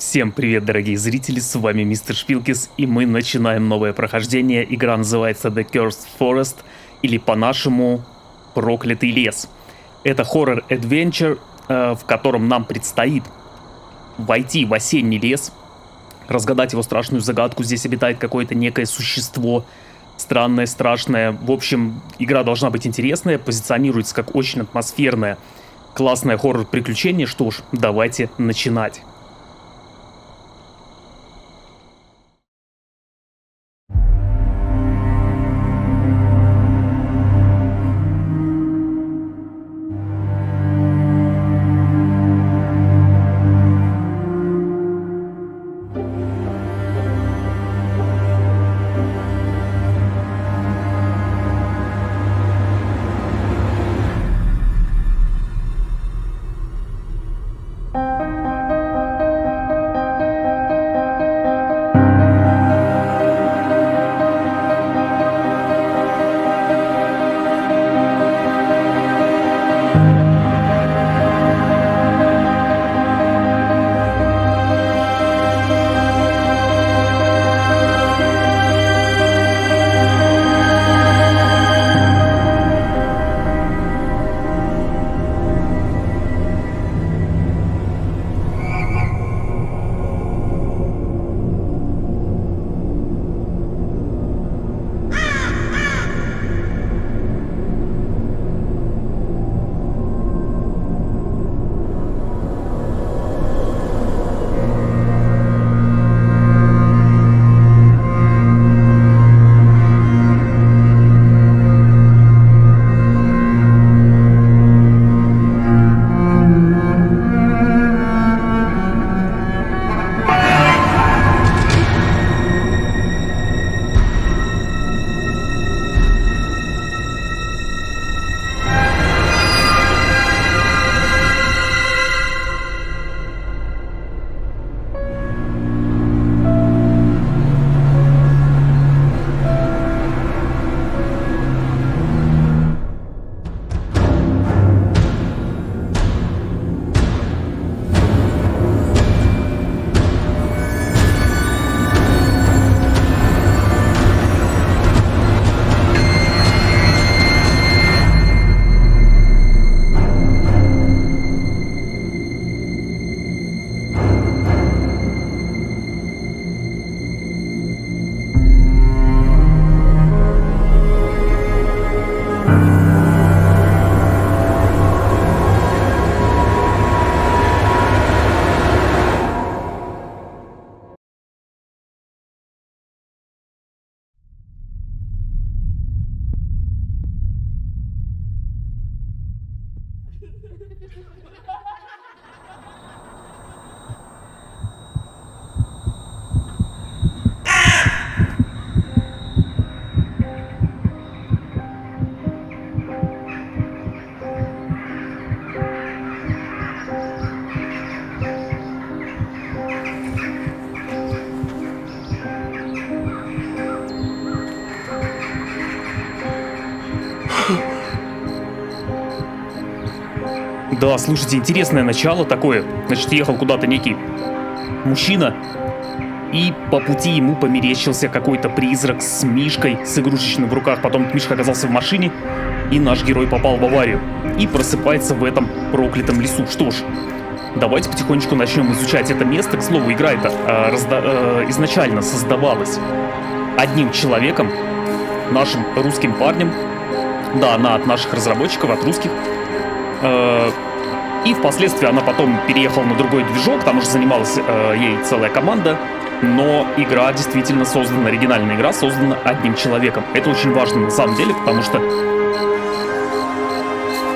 Всем привет, дорогие зрители, с вами Мистер Шпилкис, и мы начинаем новое прохождение. Игра называется The Cursed Forest, или по-нашему Проклятый лес. Это хоррор-адвенчер, э, в котором нам предстоит войти в осенний лес, разгадать его страшную загадку. Здесь обитает какое-то некое существо, странное, страшное. В общем, игра должна быть интересная, позиционируется как очень атмосферная, классное хоррор-приключение. Что ж, давайте начинать. Да, слушайте, интересное начало такое. Значит, ехал куда-то некий мужчина, и по пути ему померещился какой-то призрак с Мишкой, с игрушечным в руках. Потом Мишка оказался в машине, и наш герой попал в аварию. И просыпается в этом проклятом лесу. Что ж, давайте потихонечку начнем изучать это место. К слову, игра эта э, разда- э, изначально создавалась одним человеком, нашим русским парнем. Да, она от наших разработчиков, от русских. Э, и впоследствии она потом переехала на другой движок, потому что занималась э, ей целая команда. Но игра действительно создана, оригинальная игра создана одним человеком. Это очень важно на самом деле, потому что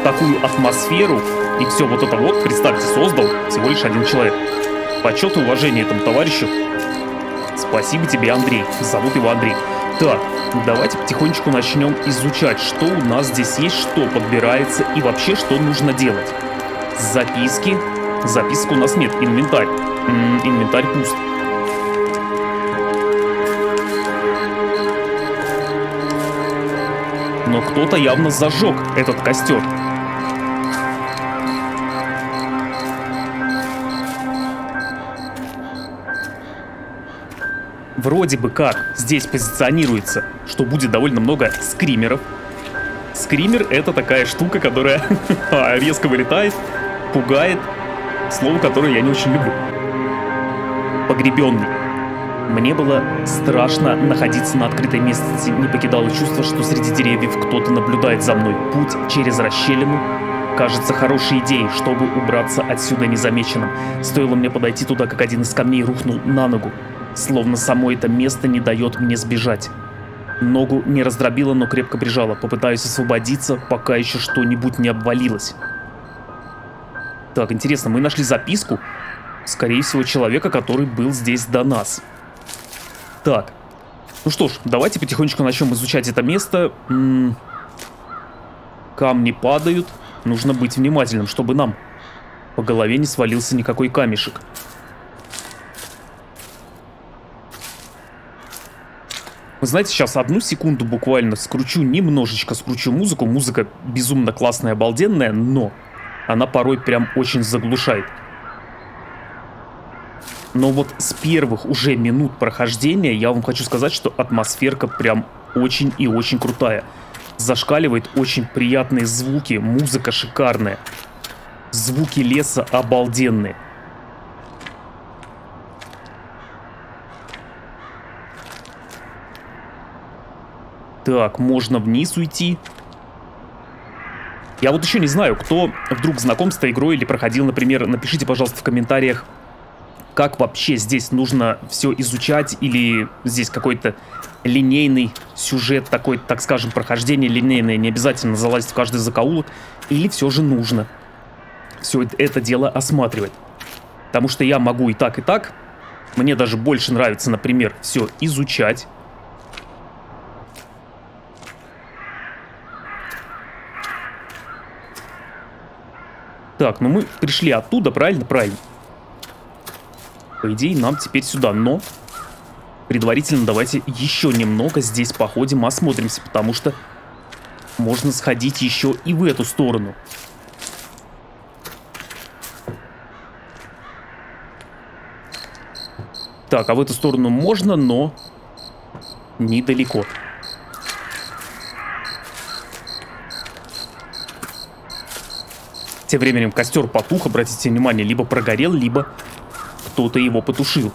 такую атмосферу и все вот это вот, представьте, создал всего лишь один человек. Почет и уважение этому товарищу. Спасибо тебе, Андрей. Зовут его Андрей. Так, давайте потихонечку начнем изучать, что у нас здесь есть, что подбирается и вообще, что нужно делать. Записки. Записок у нас нет. Инвентарь. М -м, инвентарь пуст. Но кто-то явно зажег этот костер. вроде бы как здесь позиционируется, что будет довольно много скримеров. Скример это такая штука, которая резко вылетает, пугает, слово, которое я не очень люблю. Погребенный. Мне было страшно находиться на открытой местности, не покидало чувство, что среди деревьев кто-то наблюдает за мной. Путь через расщелину кажется хорошей идеей, чтобы убраться отсюда незамеченным. Стоило мне подойти туда, как один из камней рухнул на ногу, словно само это место не дает мне сбежать. Ногу не раздробило, но крепко прижало. Попытаюсь освободиться, пока еще что-нибудь не обвалилось. Так, интересно, мы нашли записку, скорее всего, человека, который был здесь до нас. Так. Ну что ж, давайте потихонечку начнем изучать это место. М -м камни падают. Нужно быть внимательным, чтобы нам по голове не свалился никакой камешек. Вы знаете, сейчас одну секунду буквально скручу, немножечко скручу музыку. Музыка безумно классная, обалденная, но она порой прям очень заглушает. Но вот с первых уже минут прохождения я вам хочу сказать, что атмосферка прям очень и очень крутая. Зашкаливает очень приятные звуки, музыка шикарная. Звуки леса обалденные. Так, можно вниз уйти. Я вот еще не знаю, кто вдруг знаком с этой игрой или проходил, например, напишите, пожалуйста, в комментариях, как вообще здесь нужно все изучать, или здесь какой-то линейный сюжет, такой, так скажем, прохождение линейное, не обязательно залазить в каждый закоулок, или все же нужно все это дело осматривать. Потому что я могу и так, и так. Мне даже больше нравится, например, все изучать. Так, ну мы пришли оттуда, правильно? Правильно. По идее, нам теперь сюда, но... Предварительно давайте еще немного здесь походим, осмотримся, потому что можно сходить еще и в эту сторону. Так, а в эту сторону можно, но недалеко. Тем временем костер потух, обратите внимание, либо прогорел, либо кто-то его потушил.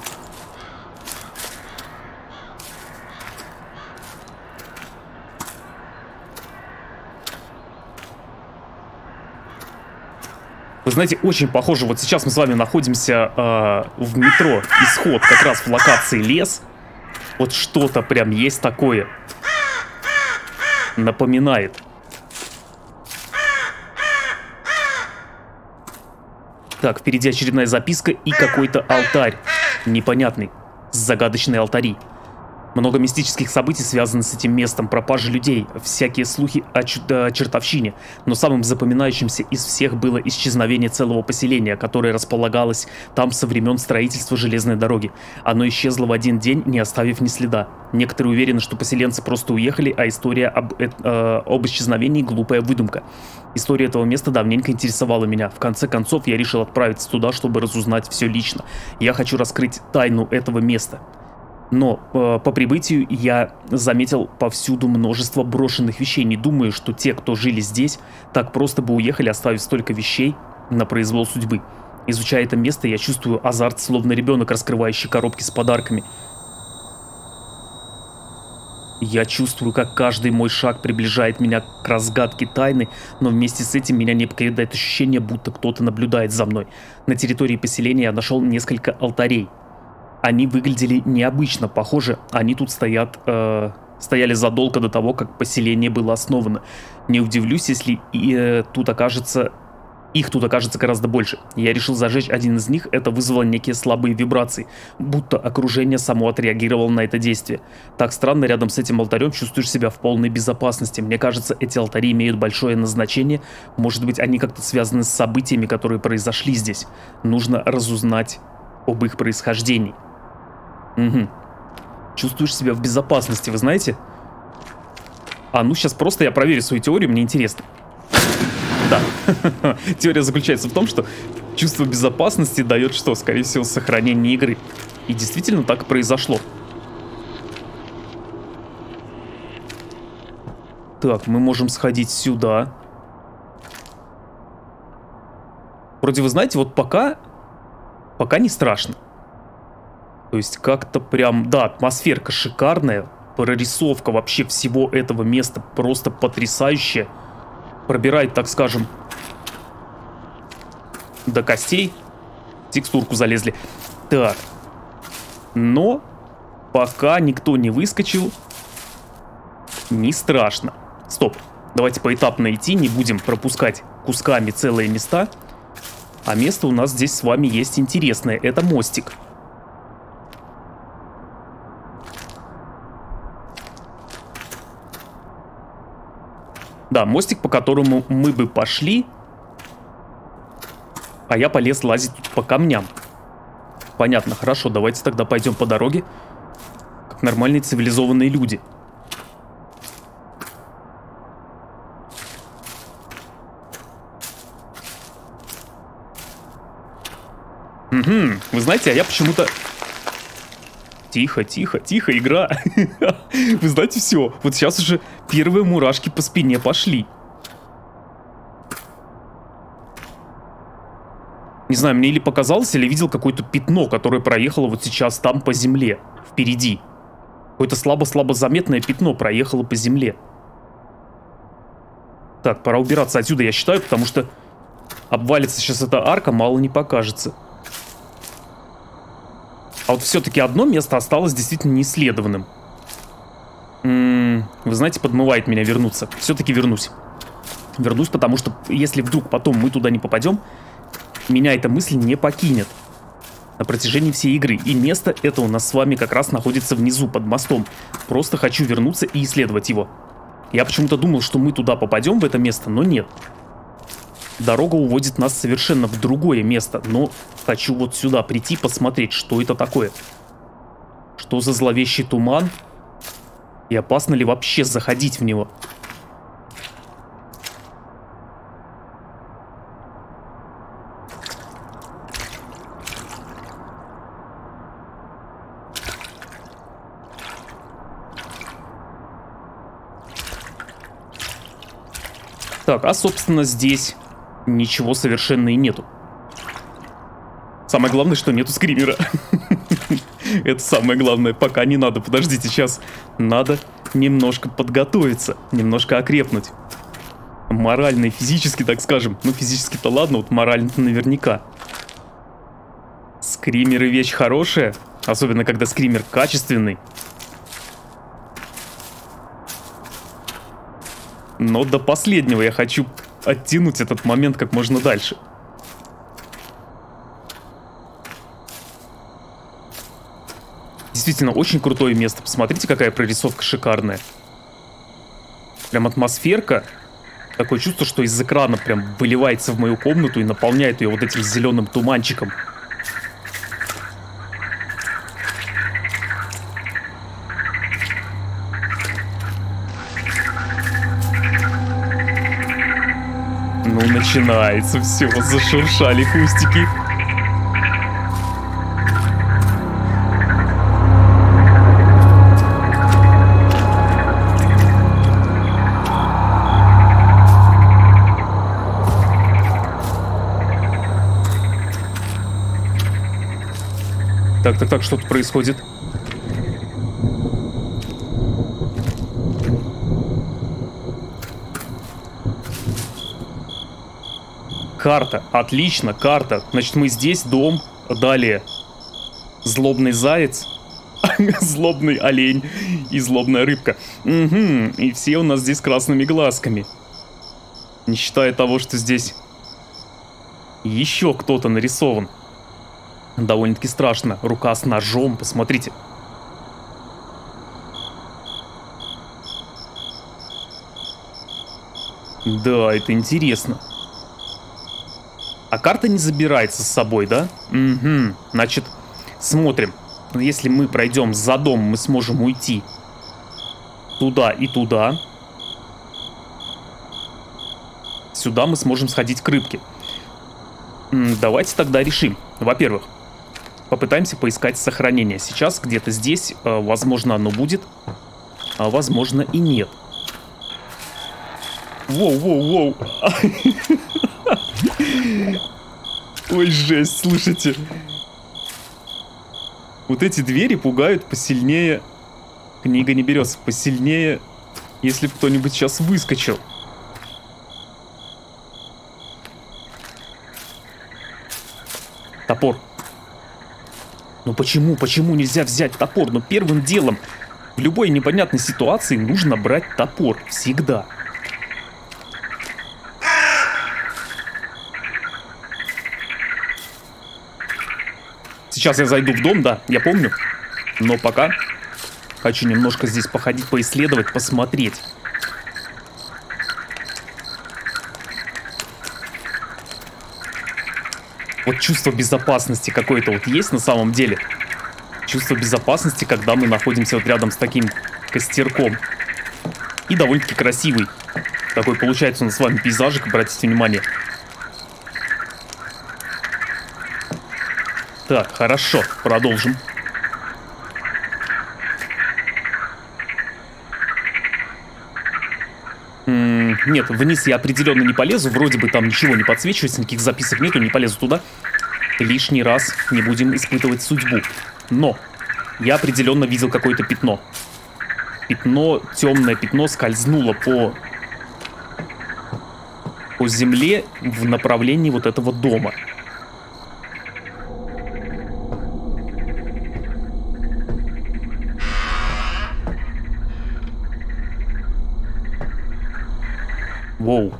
Вы знаете, очень похоже, вот сейчас мы с вами находимся э, в метро Исход, как раз в локации лес. Вот что-то прям есть такое. Напоминает. Так, впереди очередная записка и какой-то алтарь. Непонятный. Загадочные алтари. Много мистических событий связано с этим местом, пропажи людей, всякие слухи о, о чертовщине, но самым запоминающимся из всех было исчезновение целого поселения, которое располагалось там со времен строительства железной дороги. Оно исчезло в один день, не оставив ни следа. Некоторые уверены, что поселенцы просто уехали, а история об, э, э, об исчезновении глупая выдумка. История этого места давненько интересовала меня. В конце концов, я решил отправиться туда, чтобы разузнать все лично. Я хочу раскрыть тайну этого места. Но э, по прибытию я заметил повсюду множество брошенных вещей. Не думаю, что те, кто жили здесь, так просто бы уехали, оставив столько вещей на произвол судьбы. Изучая это место, я чувствую азарт, словно ребенок, раскрывающий коробки с подарками. Я чувствую, как каждый мой шаг приближает меня к разгадке тайны, но вместе с этим меня не покидает ощущение, будто кто-то наблюдает за мной. На территории поселения я нашел несколько алтарей. Они выглядели необычно, похоже, они тут стоят, э, стояли задолго до того, как поселение было основано. Не удивлюсь, если э, тут окажется их тут окажется гораздо больше. Я решил зажечь один из них, это вызвало некие слабые вибрации, будто окружение само отреагировало на это действие. Так странно, рядом с этим алтарем чувствуешь себя в полной безопасности. Мне кажется, эти алтари имеют большое назначение, может быть они как-то связаны с событиями, которые произошли здесь. Нужно разузнать об их происхождении. Угу. Чувствуешь себя в безопасности, вы знаете? А, ну сейчас просто я проверю свою теорию, мне интересно. Да. Теория заключается в том, что чувство безопасности дает что? Скорее всего, сохранение игры. И действительно так произошло. Так, мы можем сходить сюда. Вроде вы знаете, вот пока... Пока не страшно. То есть как-то прям... Да, атмосферка шикарная. Прорисовка вообще всего этого места просто потрясающая. Пробирает, так скажем, до костей. Текстурку залезли. Так. Но пока никто не выскочил, не страшно. Стоп. Давайте поэтапно идти, не будем пропускать кусками целые места. А место у нас здесь с вами есть интересное. Это мостик. Да, мостик, по которому мы бы пошли. А я полез лазить по камням. Понятно, хорошо, давайте тогда пойдем по дороге. Как нормальные цивилизованные люди. Угу, вы знаете, а я почему-то... Тихо, тихо, тихо, игра. Вы знаете, все. Вот сейчас уже первые мурашки по спине пошли. Не знаю, мне или показалось, или видел какое-то пятно, которое проехало вот сейчас там по земле, впереди. Какое-то слабо-слабо заметное пятно проехало по земле. Так, пора убираться отсюда, я считаю, потому что обвалится сейчас эта арка, мало не покажется. А вот все-таки одно место осталось действительно неисследованным. М -м, вы знаете, подмывает меня вернуться. Все-таки вернусь. Вернусь, потому что если вдруг потом мы туда не попадем, меня эта мысль не покинет на протяжении всей игры. И место это у нас с вами как раз находится внизу, под мостом. Просто хочу вернуться и исследовать его. Я почему-то думал, что мы туда попадем, в это место, но нет. Дорога уводит нас совершенно в другое место, но хочу вот сюда прийти, посмотреть, что это такое. Что за зловещий туман? И опасно ли вообще заходить в него? Так, а собственно здесь ничего совершенно и нету. Самое главное, что нету скримера. Это самое главное. Пока не надо. Подождите, сейчас надо немножко подготовиться, немножко окрепнуть. Морально и физически, так скажем. Ну, физически-то ладно, вот морально-то наверняка. Скримеры вещь хорошая, особенно когда скример качественный. Но до последнего я хочу оттянуть этот момент как можно дальше. Действительно, очень крутое место. Посмотрите, какая прорисовка шикарная. Прям атмосферка. Такое чувство, что из экрана прям выливается в мою комнату и наполняет ее вот этим зеленым туманчиком. Начинается все, зашуршали кустики. Так, так, так, что-то происходит. Карта. Отлично, карта. Значит, мы здесь, дом. Далее. Злобный заяц. Злобный олень и злобная рыбка. Угу. И все у нас здесь красными глазками. Не считая того, что здесь еще кто-то нарисован. Довольно-таки страшно. Рука с ножом, посмотрите. Да, это интересно. А карта не забирается с собой, да? Угу. Значит, смотрим. Если мы пройдем за дом, мы сможем уйти туда и туда. Сюда мы сможем сходить к рыбке. Давайте тогда решим. Во-первых, попытаемся поискать сохранение. Сейчас где-то здесь, э, возможно, оно будет, а возможно и нет. Воу-воу-воу. Ой, жесть, слушайте. Вот эти двери пугают посильнее... Книга не берется. Посильнее, если кто-нибудь сейчас выскочил. Топор. Ну почему, почему нельзя взять топор? Ну первым делом, в любой непонятной ситуации нужно брать топор. Всегда. Сейчас я зайду в дом, да, я помню. Но пока хочу немножко здесь походить, поисследовать, посмотреть. Вот чувство безопасности какое-то вот есть на самом деле. Чувство безопасности, когда мы находимся вот рядом с таким костерком. И довольно-таки красивый. Такой получается у нас с вами пейзажик, обратите внимание. Так, хорошо, продолжим. нет, вниз я определенно не полезу. Вроде бы там ничего не подсвечивается, никаких записок нету, не полезу туда. Лишний раз не будем испытывать судьбу. Но я определенно видел какое-то пятно. Пятно, темное пятно скользнуло по, по земле в направлении вот этого дома.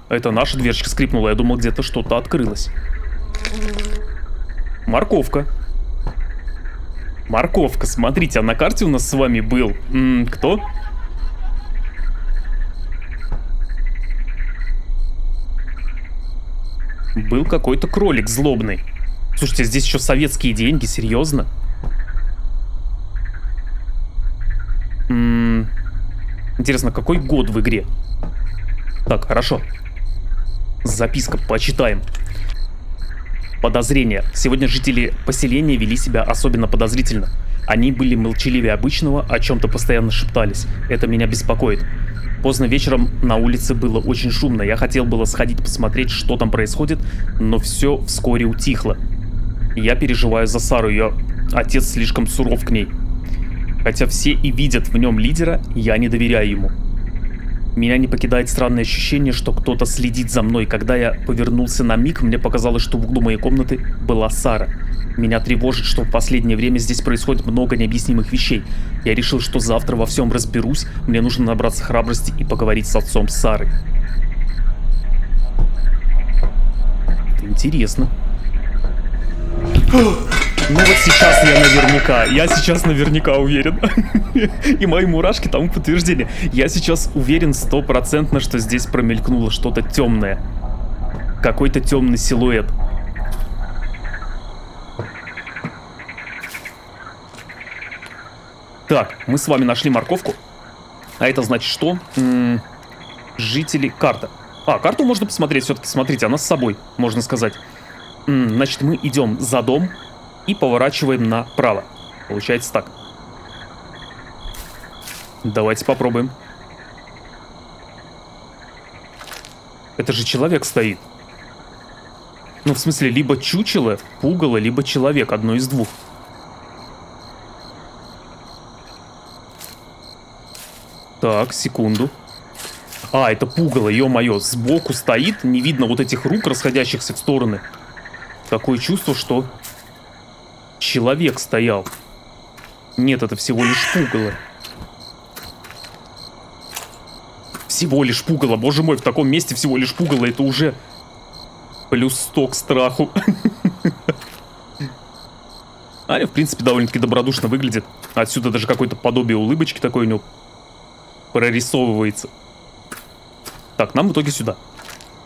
Это наша дверочка скрипнула. Я думал, где-то что-то открылось. Морковка. Морковка, смотрите, а на карте у нас с вами был... М -м, кто? Был какой-то кролик злобный. Слушайте, здесь еще советские деньги, серьезно? М -м Интересно, какой год в игре? Так, хорошо. Записка, почитаем. Подозрение. Сегодня жители поселения вели себя особенно подозрительно. Они были молчаливее обычного, о чем-то постоянно шептались. Это меня беспокоит. Поздно вечером на улице было очень шумно. Я хотел было сходить посмотреть, что там происходит, но все вскоре утихло. Я переживаю за Сару, ее отец слишком суров к ней. Хотя все и видят в нем лидера, я не доверяю ему. Меня не покидает странное ощущение, что кто-то следит за мной. Когда я повернулся на миг, мне показалось, что в углу моей комнаты была Сара. Меня тревожит, что в последнее время здесь происходит много необъяснимых вещей. Я решил, что завтра во всем разберусь, мне нужно набраться храбрости и поговорить с отцом Сары. Интересно. Ну вот сейчас я наверняка, я сейчас наверняка уверен. И мои мурашки тому подтверждение. Я сейчас уверен стопроцентно, что здесь промелькнуло что-то темное. Какой-то темный силуэт. Так, мы с вами нашли морковку. А это значит что? М -м жители карта. А, карту можно посмотреть все-таки. Смотрите, она с собой, можно сказать. М значит, мы идем за дом и поворачиваем направо. Получается так. Давайте попробуем. Это же человек стоит. Ну, в смысле, либо чучело, пугало, либо человек. Одно из двух. Так, секунду. А, это пугало, ё-моё, сбоку стоит, не видно вот этих рук, расходящихся в стороны. Такое чувство, что Человек стоял. Нет, это всего лишь пугало. Всего лишь пугало. Боже мой, в таком месте всего лишь пугало. Это уже плюс 100 к страху. Аня, в принципе, довольно-таки добродушно выглядит. Отсюда даже какое-то подобие улыбочки такой у него прорисовывается. Так, нам в итоге сюда.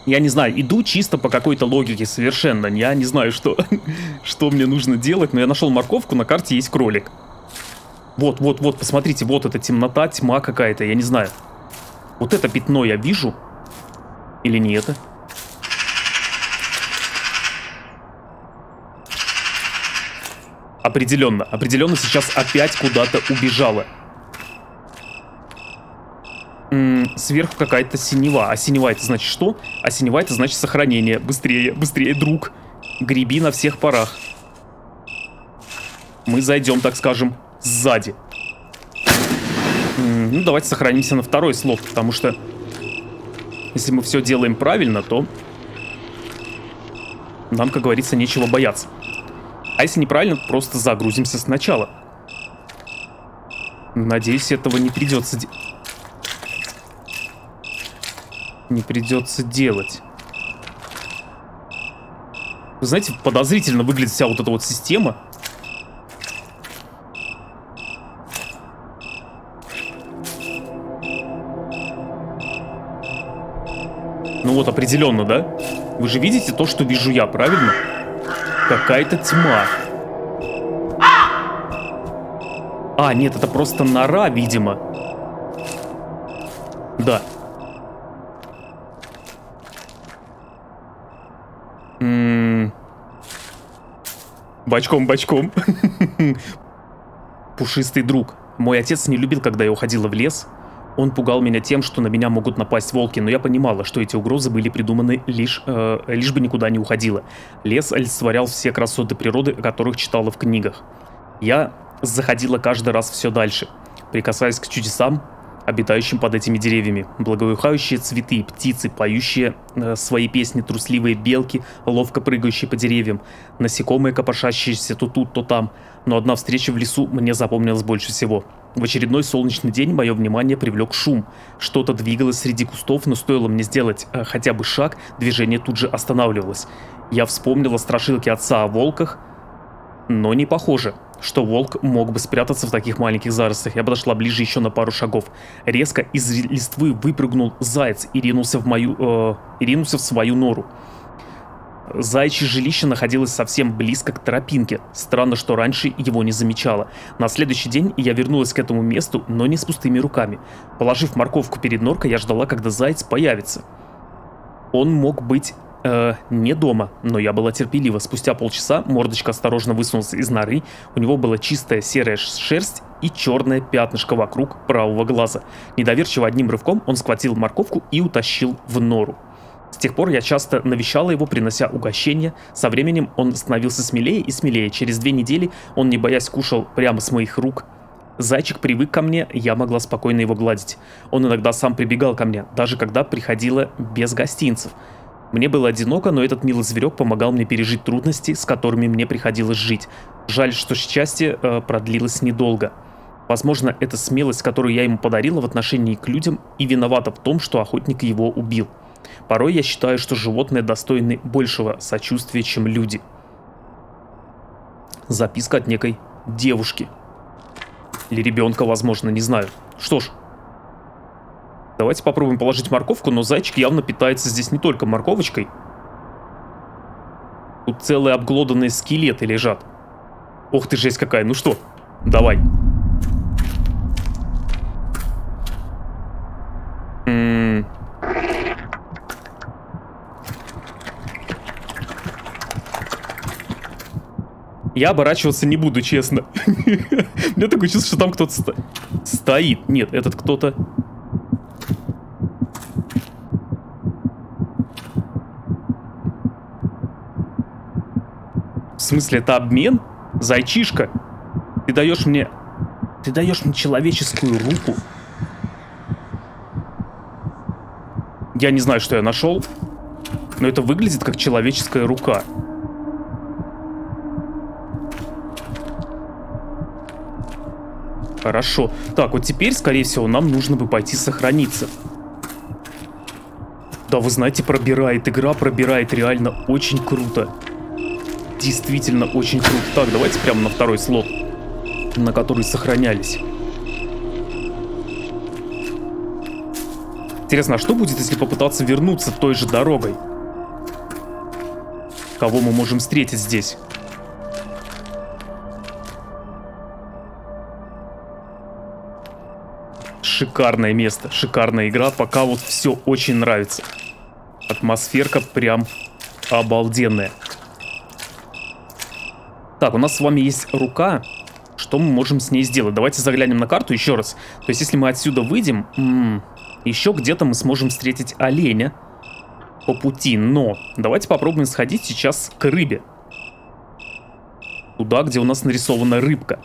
Я не знаю, иду чисто по какой-то логике совершенно. Я не знаю, что, что мне нужно делать, но я нашел морковку, на карте есть кролик. Вот, вот, вот, посмотрите, вот эта темнота, тьма какая-то, я не знаю. Вот это пятно я вижу? Или не это? Определенно, определенно сейчас опять куда-то убежала. Сверху какая-то синева. А синева это значит что? А синева это значит сохранение. Быстрее, быстрее, друг. Греби на всех парах. Мы зайдем, так скажем, сзади. Ну, давайте сохранимся на второй слот, потому что если мы все делаем правильно, то нам, как говорится, нечего бояться. А если неправильно, просто загрузимся сначала. Надеюсь, этого не придется... Не придется делать. Вы знаете, подозрительно выглядит вся вот эта вот система. Ну вот, определенно, да? Вы же видите то, что вижу я, правильно? Какая-то тьма. А, нет, это просто нора, видимо. Да. Бочком, бочком. Пушистый друг. Мой отец не любил, когда я уходила в лес. Он пугал меня тем, что на меня могут напасть волки, но я понимала, что эти угрозы были придуманы лишь, э, лишь бы никуда не уходила. Лес олицетворял все красоты природы, о которых читала в книгах. Я заходила каждый раз все дальше, прикасаясь к чудесам, обитающим под этими деревьями. Благоухающие цветы, птицы, поющие э, свои песни, трусливые белки, ловко прыгающие по деревьям, насекомые, копошащиеся то тут, то там. Но одна встреча в лесу мне запомнилась больше всего. В очередной солнечный день мое внимание привлек шум. Что-то двигалось среди кустов, но стоило мне сделать э, хотя бы шаг, движение тут же останавливалось. Я вспомнила страшилки отца о волках, но не похоже что волк мог бы спрятаться в таких маленьких зарослях. Я подошла ближе еще на пару шагов. Резко из листвы выпрыгнул заяц и ринулся в мою... Э, ринулся в свою нору. Заячье жилище находилось совсем близко к тропинке. Странно, что раньше его не замечала. На следующий день я вернулась к этому месту, но не с пустыми руками. Положив морковку перед норкой, я ждала, когда заяц появится. Он мог быть Э, не дома, но я была терпелива. Спустя полчаса мордочка осторожно высунулась из норы, у него была чистая серая шерсть и черное пятнышко вокруг правого глаза. Недоверчиво одним рывком он схватил морковку и утащил в нору. С тех пор я часто навещала его, принося угощения. Со временем он становился смелее и смелее. Через две недели он, не боясь, кушал прямо с моих рук. Зайчик привык ко мне, я могла спокойно его гладить. Он иногда сам прибегал ко мне, даже когда приходила без гостинцев. Мне было одиноко, но этот милый зверек помогал мне пережить трудности, с которыми мне приходилось жить. Жаль, что счастье э, продлилось недолго. Возможно, эта смелость, которую я ему подарила в отношении к людям, и виновата в том, что охотник его убил. Порой я считаю, что животные достойны большего сочувствия, чем люди. Записка от некой девушки. Или ребенка, возможно, не знаю. Что ж, Давайте попробуем положить морковку, но зайчик явно питается здесь не только морковочкой. Тут целые обглоданные скелеты лежат. Ох ты, жесть какая. Ну что, давай. Я оборачиваться не буду, честно. У меня такое чувство, что там кто-то стоит. Нет, этот кто-то смысле, это обмен? Зайчишка, ты даешь мне... Ты даешь мне человеческую руку? Я не знаю, что я нашел, но это выглядит как человеческая рука. Хорошо. Так, вот теперь, скорее всего, нам нужно бы пойти сохраниться. Да, вы знаете, пробирает. Игра пробирает реально очень круто действительно очень круто. Так, давайте прямо на второй слот, на который сохранялись. Интересно, а что будет, если попытаться вернуться той же дорогой? Кого мы можем встретить здесь? Шикарное место, шикарная игра, пока вот все очень нравится. Атмосферка прям обалденная. Так, у нас с вами есть рука. Что мы можем с ней сделать? Давайте заглянем на карту еще раз. То есть, если мы отсюда выйдем... М -м, Еще где-то мы сможем встретить оленя по пути, но давайте попробуем сходить сейчас к рыбе. Туда, где у нас нарисована рыбка.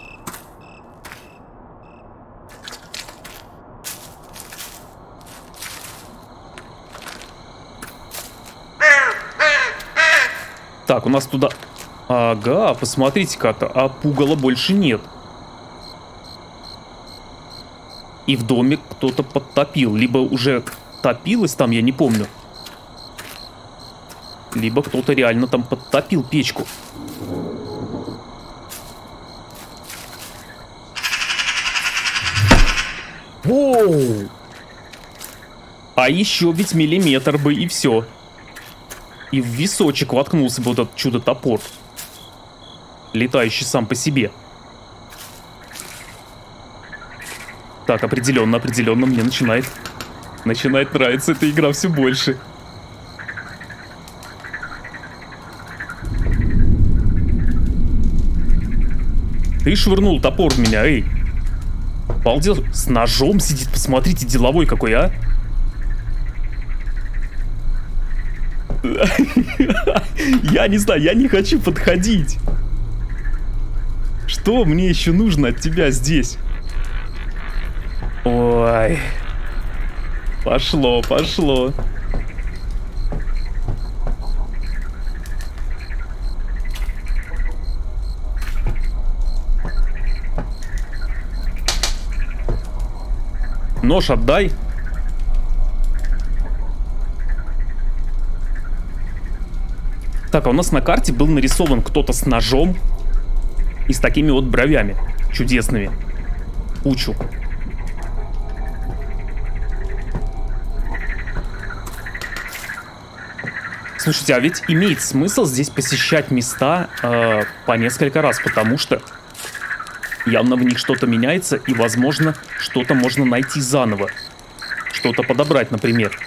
Так, у нас туда... Ага, посмотрите-ка, а пугала больше нет. И в доме кто-то подтопил. Либо уже топилось там, я не помню. Либо кто-то реально там подтопил печку. Воу! А еще ведь миллиметр бы и все. И в височек воткнулся бы вот этот чудо-топор. Летающий сам по себе. Так, определенно, определенно мне начинает... Начинает нравиться эта игра все больше. Ты швырнул топор в меня, эй. Балдел, с ножом сидит, посмотрите, деловой какой, а. Я не знаю, я не хочу подходить. Что мне еще нужно от тебя здесь? Ой. Пошло, пошло. Нож отдай. Так, а у нас на карте был нарисован кто-то с ножом и с такими вот бровями чудесными. Кучу. Слушайте, а ведь имеет смысл здесь посещать места э, по несколько раз, потому что явно в них что-то меняется, и, возможно, что-то можно найти заново. Что-то подобрать, например.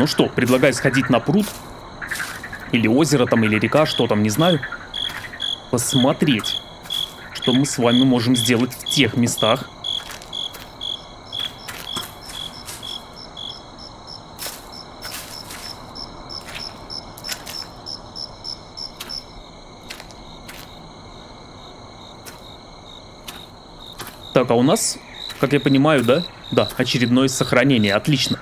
Ну что, предлагаю сходить на пруд. Или озеро там, или река, что там, не знаю. Посмотреть, что мы с вами можем сделать в тех местах. Так, а у нас, как я понимаю, да? Да, очередное сохранение. Отлично.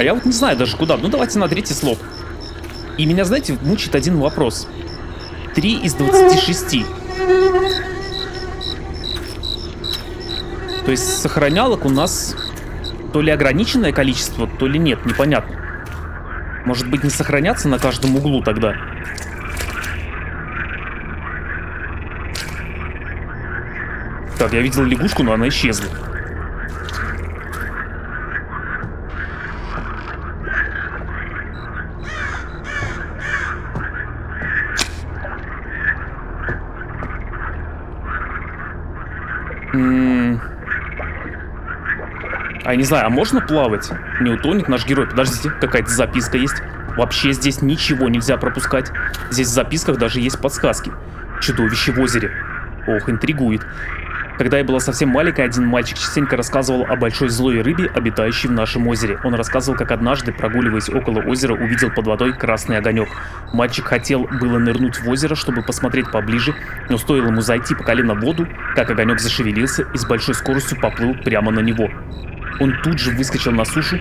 А я вот не знаю даже куда. Ну давайте на третий слот. И меня, знаете, мучает один вопрос. 3 из 26. То есть сохранялок у нас то ли ограниченное количество, то ли нет, непонятно. Может быть не сохраняться на каждом углу тогда? Так, я видел лягушку, но она исчезла. А я не знаю, а можно плавать? Не утонет наш герой? Подождите, какая-то записка есть. Вообще здесь ничего нельзя пропускать. Здесь в записках даже есть подсказки. Чудовище в озере. Ох, интригует. Когда я была совсем маленькой, один мальчик частенько рассказывал о большой злой рыбе, обитающей в нашем озере. Он рассказывал, как однажды, прогуливаясь около озера, увидел под водой красный огонек. Мальчик хотел было нырнуть в озеро, чтобы посмотреть поближе, но стоило ему зайти по колено в воду, как огонек зашевелился и с большой скоростью поплыл прямо на него. Он тут же выскочил на сушу,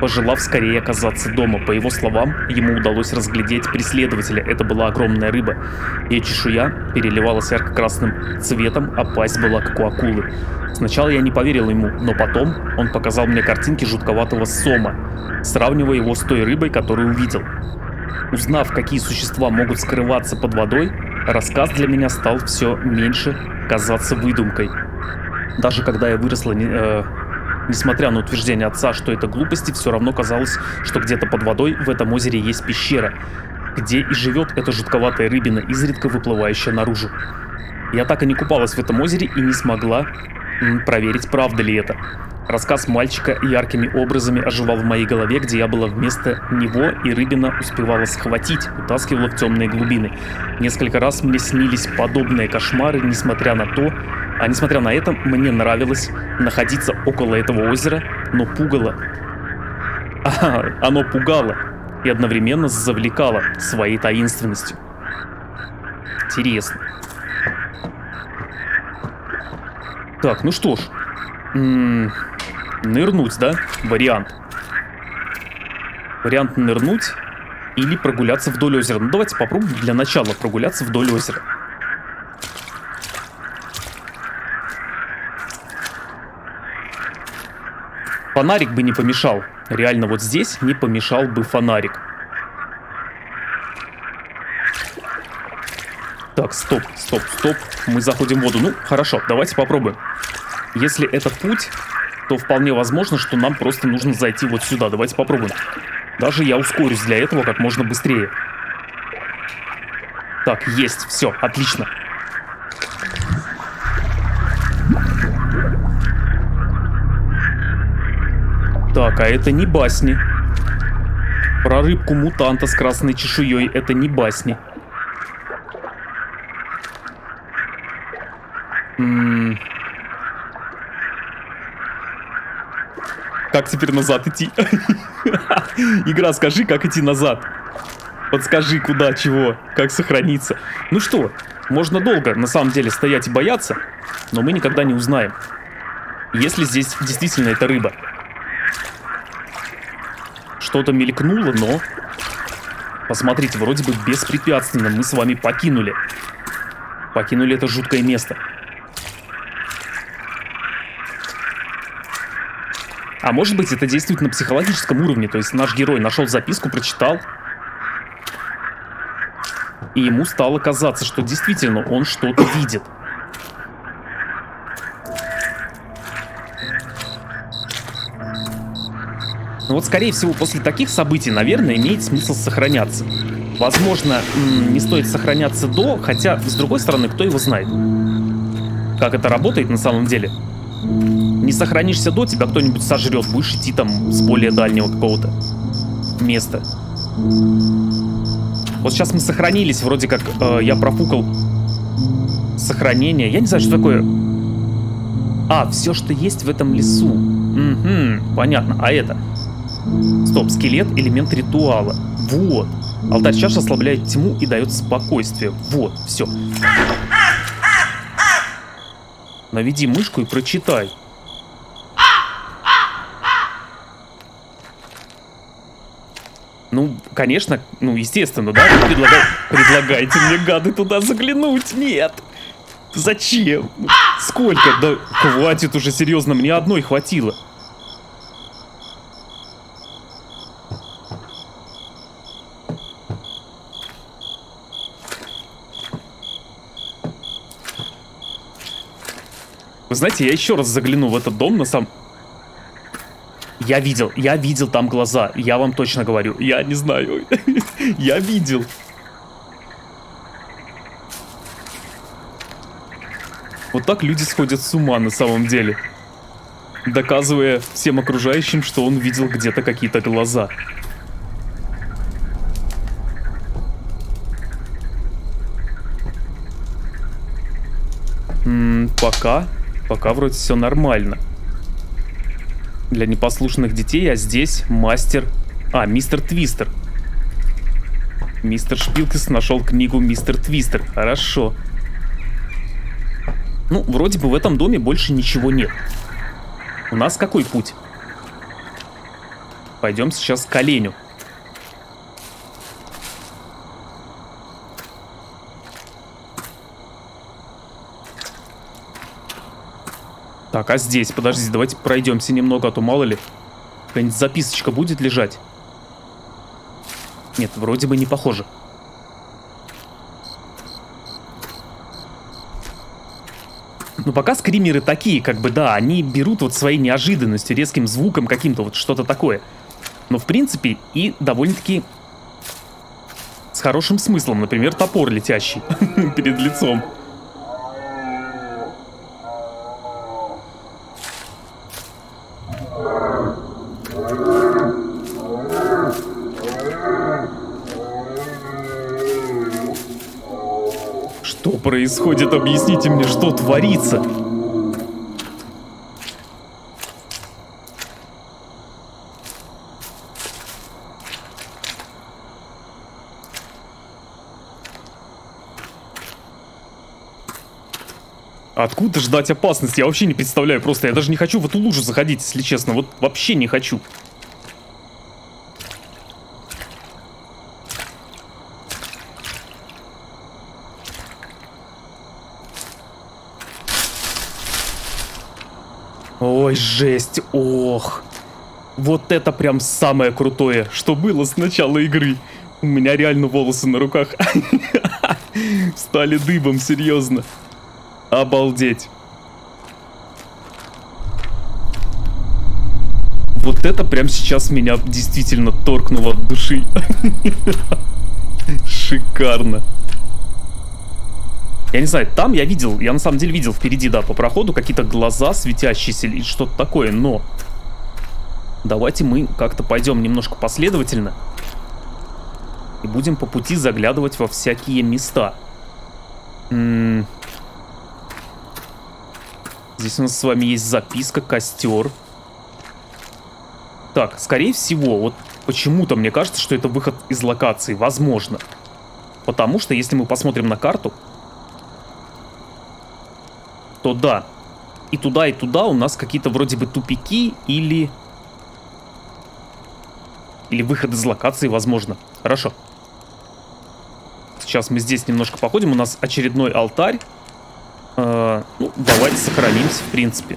пожелав скорее оказаться дома. По его словам, ему удалось разглядеть преследователя. Это была огромная рыба. Ее чешуя переливалась ярко-красным цветом, а пасть была как у акулы. Сначала я не поверил ему, но потом он показал мне картинки жутковатого сома, сравнивая его с той рыбой, которую увидел. Узнав, какие существа могут скрываться под водой, рассказ для меня стал все меньше казаться выдумкой. Даже когда я выросла, э, Несмотря на утверждение отца, что это глупости, все равно казалось, что где-то под водой в этом озере есть пещера, где и живет эта жутковатая рыбина, изредка выплывающая наружу. Я так и не купалась в этом озере и не смогла проверить, правда ли это. Рассказ мальчика яркими образами оживал в моей голове, где я была вместо него, и рыбина успевала схватить, утаскивала в темные глубины. Несколько раз мне снились подобные кошмары, несмотря на то, а несмотря на это, мне нравилось находиться около этого озера, но пугало. А, оно пугало и одновременно завлекало своей таинственностью. Интересно. Так, ну что ж. М -м нырнуть, да? Вариант. Вариант нырнуть или прогуляться вдоль озера. Ну давайте попробуем для начала прогуляться вдоль озера. Фонарик бы не помешал. Реально вот здесь не помешал бы фонарик. Так, стоп, стоп, стоп. Мы заходим в воду. Ну, хорошо, давайте попробуем. Если это путь, то вполне возможно, что нам просто нужно зайти вот сюда. Давайте попробуем. Даже я ускорюсь для этого как можно быстрее. Так, есть, все, отлично. Так, а это не басни. Про рыбку-мутанта с красной чешуей это не басни. М -м как теперь назад идти? Игра, скажи, как идти назад. Подскажи, куда, чего, как сохраниться. Ну что, можно долго, на самом деле, стоять и бояться, но мы никогда не узнаем. Если здесь действительно это рыба. Что-то мелькнуло, но... Посмотрите, вроде бы беспрепятственно мы с вами покинули. Покинули это жуткое место. А может быть это действует на психологическом уровне, то есть наш герой нашел записку, прочитал, и ему стало казаться, что действительно он что-то видит. Но ну вот, скорее всего, после таких событий, наверное, имеет смысл сохраняться. Возможно, не стоит сохраняться до, хотя, с другой стороны, кто его знает. Как это работает на самом деле. Не сохранишься до, тебя кто-нибудь сожрет, будешь идти там с более дальнего какого-то места. Вот сейчас мы сохранились, вроде как э, я профукал сохранение. Я не знаю, что такое. А, все, что есть в этом лесу. Угу, понятно. А это? Стоп, скелет, элемент ритуала. Вот. Алтарь чаш ослабляет тьму и дает спокойствие. Вот, все. Наведи мышку и прочитай. Ну, конечно, ну, естественно, да? Предлагай... Предлагайте мне, гады, туда заглянуть. Нет. Зачем? Сколько? Да хватит уже, серьезно, мне одной хватило. Знаете, я еще раз загляну в этот дом на сам... Я видел, я видел там глаза, я вам точно говорю. Я не знаю, я видел. Вот так люди сходят с ума на самом деле. Доказывая всем окружающим, что он видел где-то какие-то глаза. М -м, пока Пока вроде все нормально. Для непослушных детей, а здесь мастер... А, мистер Твистер. Мистер Шпилкис нашел книгу Мистер Твистер. Хорошо. Ну, вроде бы в этом доме больше ничего нет. У нас какой путь? Пойдем сейчас к оленю. Так, а здесь? Подождите, давайте пройдемся немного, а то мало ли. Какая-нибудь записочка будет лежать? Нет, вроде бы не похоже. Но пока скримеры такие, как бы, да, они берут вот своей неожиданностью, резким звуком каким-то, вот что-то такое. Но, в принципе, и довольно-таки с хорошим смыслом. Например, топор летящий перед лицом. Происходит? Объясните мне, что творится? Откуда ждать опасности? Я вообще не представляю. Просто я даже не хочу в эту лужу заходить, если честно. Вот вообще не хочу. Ой, жесть, ох. Вот это прям самое крутое, что было с начала игры. У меня реально волосы на руках стали дыбом, серьезно. Обалдеть. Вот это прям сейчас меня действительно торкнуло от души. Шикарно. Я не знаю, там я видел, я на самом деле видел впереди, да, по проходу какие-то глаза светящиеся или что-то такое, но... Давайте мы как-то пойдем немножко последовательно. И будем по пути заглядывать во всякие места. М -м Здесь у нас с вами есть записка, костер. Так, скорее всего, вот почему-то мне кажется, что это выход из локации. Возможно. Потому что, если мы посмотрим на карту, то да. И туда, и туда у нас какие-то вроде бы тупики или... Или выход из локации, возможно. Хорошо. Сейчас мы здесь немножко походим. У нас очередной алтарь. Э, ну, давайте сохранимся, в принципе.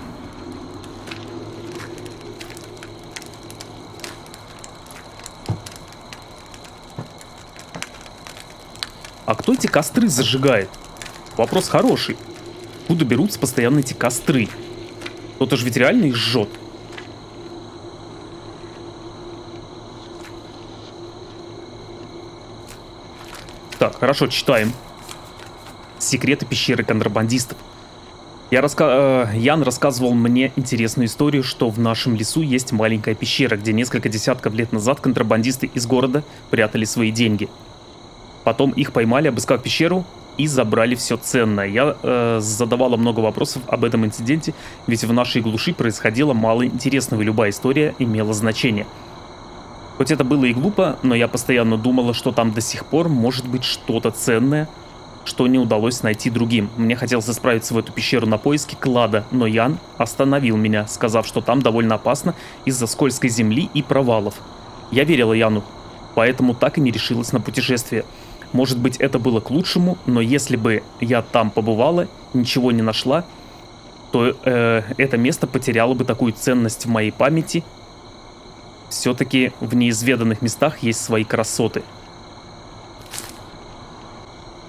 А кто эти костры зажигает? Вопрос хороший. Откуда берутся постоянно эти костры? Кто-то же ведь реально их жжет. Так, хорошо, читаем. Секреты пещеры контрабандистов. Я раска... э, Ян рассказывал мне интересную историю, что в нашем лесу есть маленькая пещера, где несколько десятков лет назад контрабандисты из города прятали свои деньги. Потом их поймали, обыскав пещеру, и забрали все ценное. Я э, задавала много вопросов об этом инциденте, ведь в нашей глуши происходило мало интересного, и любая история имела значение. Хоть это было и глупо, но я постоянно думала, что там до сих пор может быть что-то ценное, что не удалось найти другим. Мне хотелось отправиться в эту пещеру на поиски клада, но Ян остановил меня, сказав, что там довольно опасно из-за скользкой земли и провалов. Я верила Яну, поэтому так и не решилась на путешествие. Может быть это было к лучшему, но если бы я там побывала, ничего не нашла, то э, это место потеряло бы такую ценность в моей памяти. Все-таки в неизведанных местах есть свои красоты.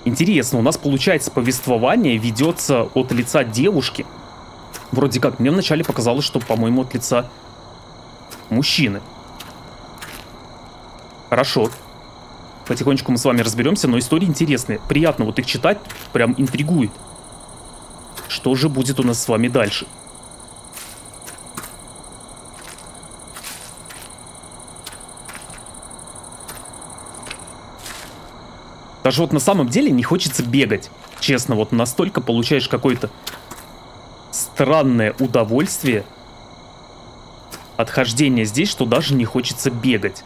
Интересно, у нас получается повествование ведется от лица девушки. Вроде как, мне вначале показалось, что, по-моему, от лица мужчины. Хорошо. Потихонечку мы с вами разберемся, но истории интересные. Приятно вот их читать, прям интригует. Что же будет у нас с вами дальше? Даже вот на самом деле не хочется бегать. Честно, вот настолько получаешь какое-то странное удовольствие от хождения здесь, что даже не хочется бегать.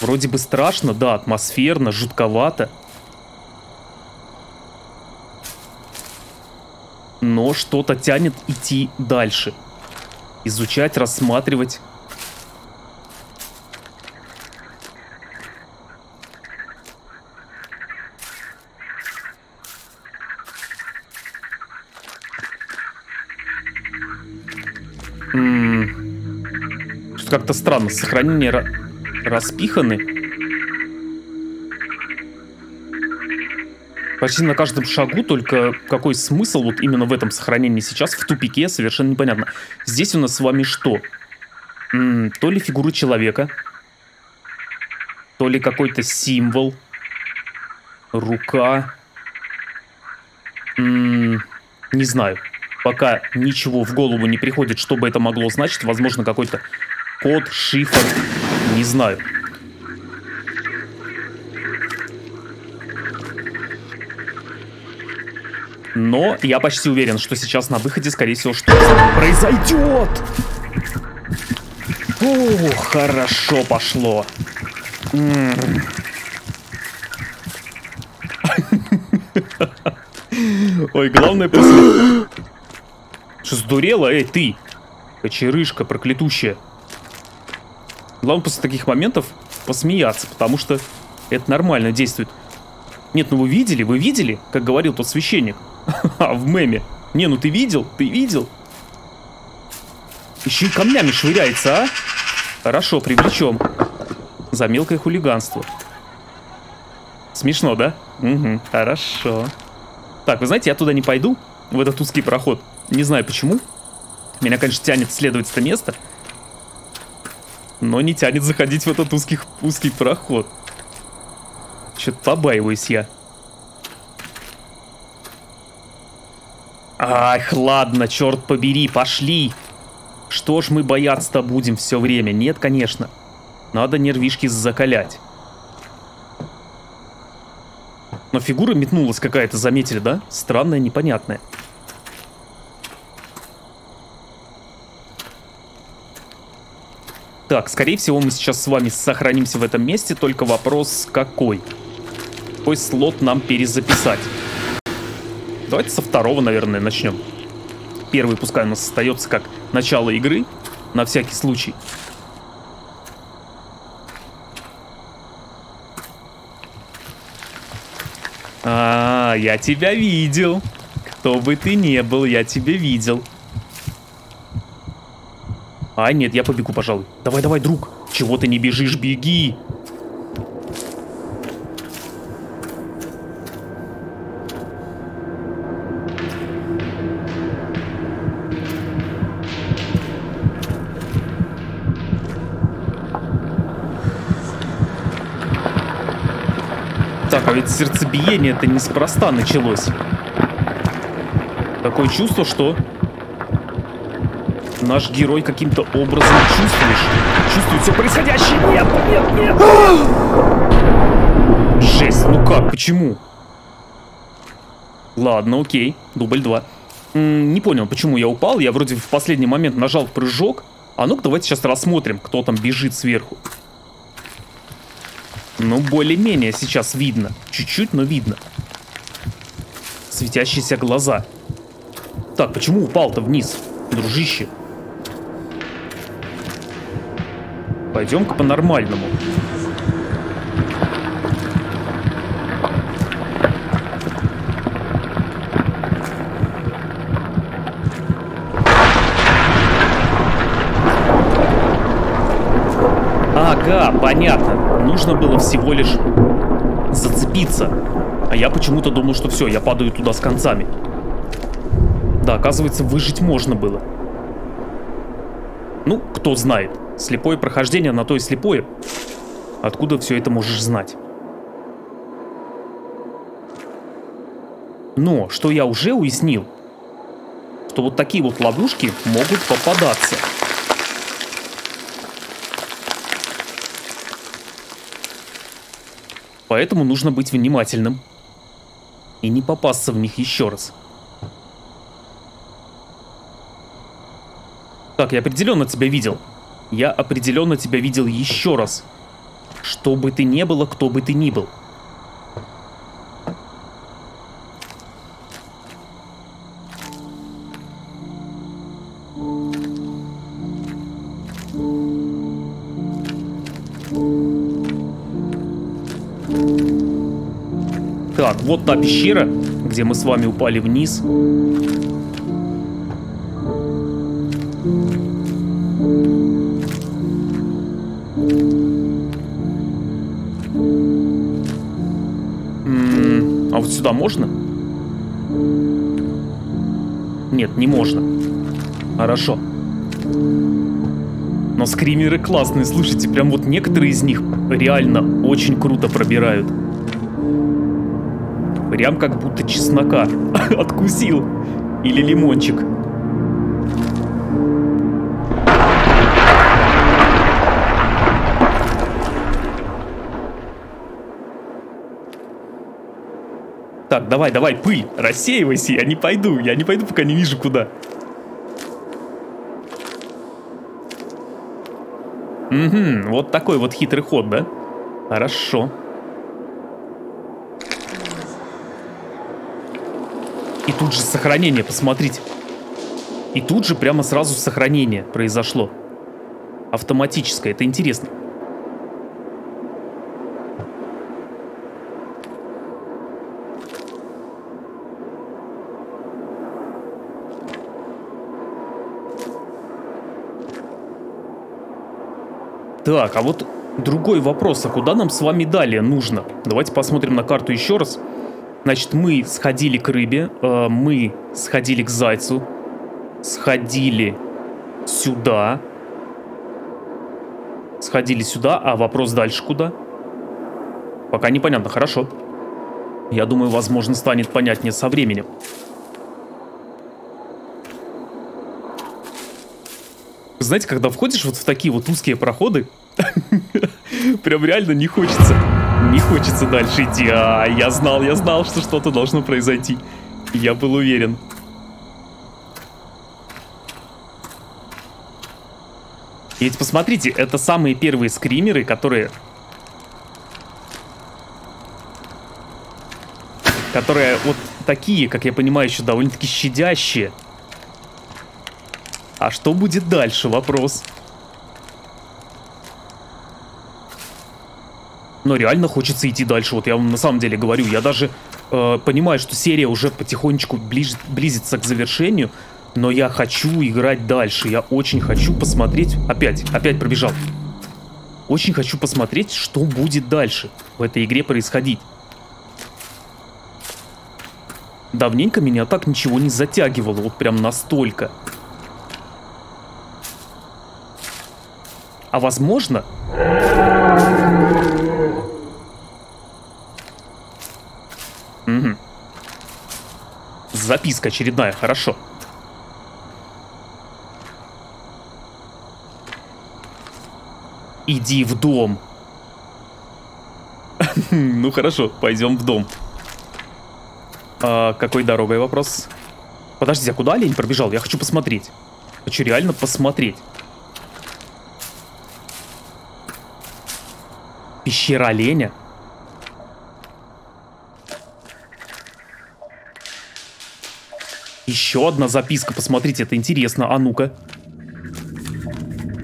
Вроде бы страшно, да, атмосферно, жутковато. Но что-то тянет идти дальше. Изучать, рассматривать. как-то странно. Сохранение распиханы. Почти на каждом шагу, только какой смысл вот именно в этом сохранении сейчас, в тупике, совершенно непонятно. Здесь у нас с вами что? М -м, то ли фигуры человека, то ли какой-то символ, рука. М -м, не знаю. Пока ничего в голову не приходит, что бы это могло значить. Возможно, какой-то Код, шифр, не знаю. Но я почти уверен, что сейчас на выходе, скорее всего, что-то произойдет. О, хорошо пошло. Ой, главное после... Что, сдурела? Эй, ты! Кочерышка проклятущая. Главное после таких моментов посмеяться, потому что это нормально действует. Нет, ну вы видели, вы видели, как говорил тот священник? А, в меме. Не, ну ты видел, ты видел? Еще и камнями швыряется, а? Хорошо, привлечем. За мелкое хулиганство. Смешно, да? Угу, хорошо. Так, вы знаете, я туда не пойду, в этот узкий проход. Не знаю почему. Меня, конечно, тянет исследовать это место. Но не тянет заходить в этот узкий, узкий проход. Что-то побаиваюсь я. Ах, ладно, черт побери, пошли. Что ж мы бояться-то будем все время? Нет, конечно. Надо нервишки закалять. Но фигура метнулась какая-то, заметили, да? Странная, непонятная. Так, скорее всего, мы сейчас с вами сохранимся в этом месте, только вопрос какой? Какой слот нам перезаписать? Давайте со второго, наверное, начнем. Первый пускай у нас остается как начало игры, на всякий случай. А, я тебя видел. Кто бы ты не был, я тебя видел. А, нет, я побегу, пожалуй. Давай, давай, друг. Чего ты не бежишь, беги. Так, а ведь сердцебиение это неспроста началось. Такое чувство, что наш герой каким-то образом чувствуешь, чувствует все происходящее. Нет, нет, нет. Жесть, ну как, почему? Ладно, окей, дубль 2. не понял, почему я упал. Я вроде в последний момент нажал прыжок. А ну-ка, давайте сейчас рассмотрим, кто там бежит сверху. Ну, более-менее сейчас видно. Чуть-чуть, но видно. Светящиеся глаза. Так, почему упал-то вниз, дружище? Пойдем-ка по-нормальному. Ага, понятно. Нужно было всего лишь зацепиться. А я почему-то думал, что все, я падаю туда с концами. Да, оказывается, выжить можно было. Ну, кто знает. Слепое прохождение на то и слепое. Откуда все это можешь знать? Но, что я уже уяснил, что вот такие вот ловушки могут попадаться. Поэтому нужно быть внимательным и не попасться в них еще раз. Так, я определенно тебя видел. Я определенно тебя видел еще раз. Что бы ты не было, кто бы ты ни был. Так, вот та пещера, где мы с вами упали вниз. Можно? Нет, не можно. Хорошо. Но скримеры классные, слушайте, прям вот некоторые из них реально очень круто пробирают. Прям как будто чеснока откусил. Или лимончик. Так, давай, давай, пыль, рассеивайся, я не пойду, я не пойду, пока не вижу куда. Угу, вот такой вот хитрый ход, да? Хорошо. И тут же сохранение, посмотрите. И тут же прямо сразу сохранение произошло. Автоматическое, это интересно. Так, а вот другой вопрос, а куда нам с вами далее нужно? Давайте посмотрим на карту еще раз. Значит, мы сходили к рыбе, э, мы сходили к зайцу, сходили сюда, сходили сюда, а вопрос дальше куда? Пока непонятно, хорошо. Я думаю, возможно, станет понятнее со временем. Знаете, когда входишь вот в такие вот узкие проходы, прям реально не хочется. Не хочется дальше идти. А, я знал, я знал, что что-то должно произойти. Я был уверен. Ведь посмотрите, это самые первые скримеры, которые... Которые вот такие, как я понимаю, еще довольно-таки щадящие. А что будет дальше? Вопрос. Но реально хочется идти дальше. Вот я вам на самом деле говорю. Я даже э, понимаю, что серия уже потихонечку ближ, близится к завершению. Но я хочу играть дальше. Я очень хочу посмотреть... Опять, опять пробежал. Очень хочу посмотреть, что будет дальше в этой игре происходить. Давненько меня так ничего не затягивало. Вот прям настолько. А возможно... Угу. Записка очередная, хорошо. Иди в дом. ну хорошо, пойдем в дом. А, какой дорогой вопрос? Подожди, а куда олень пробежал? Я хочу посмотреть. Хочу реально посмотреть. Пещера оленя? Еще одна записка, посмотрите, это интересно. А ну-ка.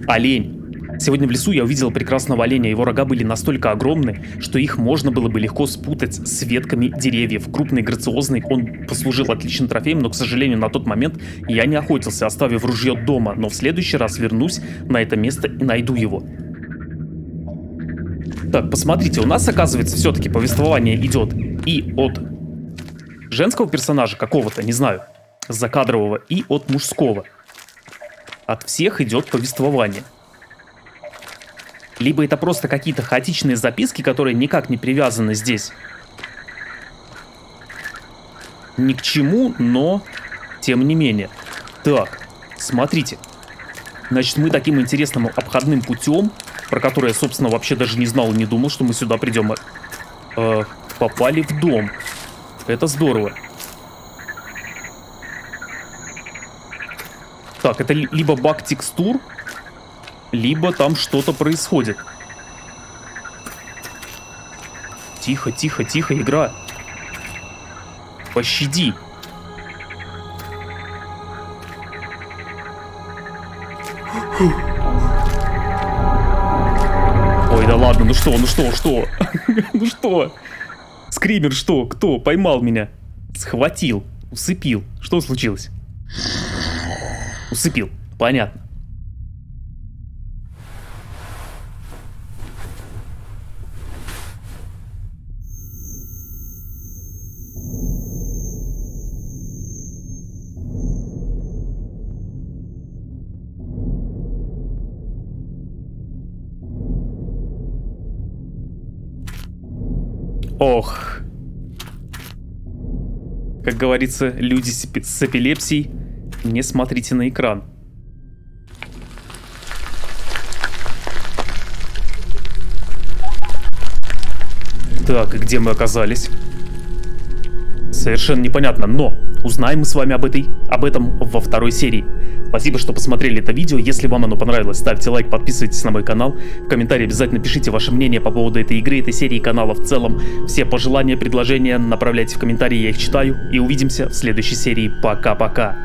Олень. Сегодня в лесу я увидел прекрасного оленя. Его рога были настолько огромны, что их можно было бы легко спутать с ветками деревьев. Крупный, грациозный, он послужил отличным трофеем, но, к сожалению, на тот момент я не охотился, оставив ружье дома. Но в следующий раз вернусь на это место и найду его. Так, посмотрите, у нас, оказывается, все-таки повествование идет и от женского персонажа какого-то, не знаю, закадрового, и от мужского. От всех идет повествование. Либо это просто какие-то хаотичные записки, которые никак не привязаны здесь. Ни к чему, но тем не менее. Так, смотрите. Значит, мы таким интересным обходным путем про который я, собственно, вообще даже не знал и не думал, что мы сюда придем. Э, попали в дом. Это здорово. Так, это либо баг текстур, либо там что-то происходит. Тихо, тихо, тихо, игра. Пощади. Фух. Ладно, ну что, ну что, что? ну что? Скример что? Кто? Поймал меня. Схватил. Усыпил. Что случилось? Усыпил. Понятно. Ох. Как говорится, люди с эпилепсией, не смотрите на экран. Так, и где мы оказались? совершенно непонятно, но узнаем мы с вами об, этой, об этом во второй серии. Спасибо, что посмотрели это видео. Если вам оно понравилось, ставьте лайк, подписывайтесь на мой канал. В комментарии обязательно пишите ваше мнение по поводу этой игры, этой серии канала в целом. Все пожелания, предложения направляйте в комментарии, я их читаю. И увидимся в следующей серии. Пока-пока.